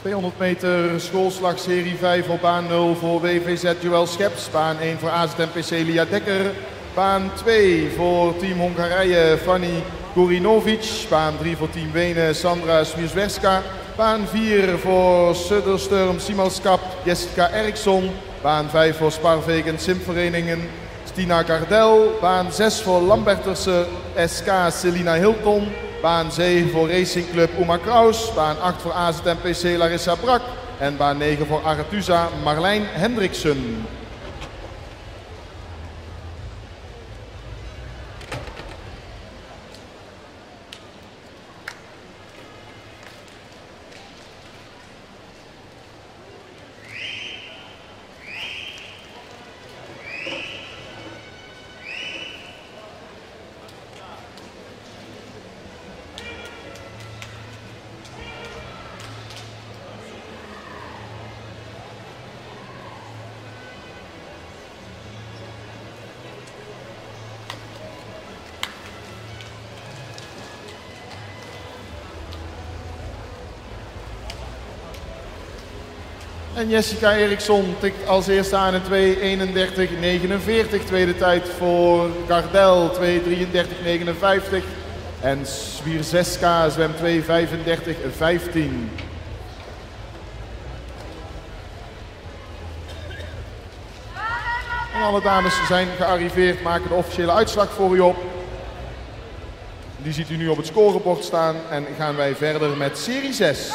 200 meter schoolslag serie 5 op baan 0 voor WVZ Joël Scheps. Baan 1 voor AZMPC Lia Dekker. Baan 2 voor Team Hongarije Fanny Kurinovic. Baan 3 voor Team Wenen Sandra Swierzwerska. Baan 4 voor Södersturm Simalskap Jessica Eriksson. Baan 5 voor Sparvegen Simverenigingen Stina Gardel. Baan 6 voor Lamberterse SK Selina Hilton. Baan 7 voor Racing Club Uma Kraus. Baan 8 voor AZMPC Larissa Brak. En baan 9 voor Aratuza Marlijn Hendriksen. En Jessica Eriksson tikt als eerste aan in 2.31.49. Tweede tijd voor Gardel 2.33.59. En Swierzeska zwemt 2.35.15. En alle dames zijn gearriveerd, maken de officiële uitslag voor u op. Die ziet u nu op het scorebord staan en gaan wij verder met serie 6.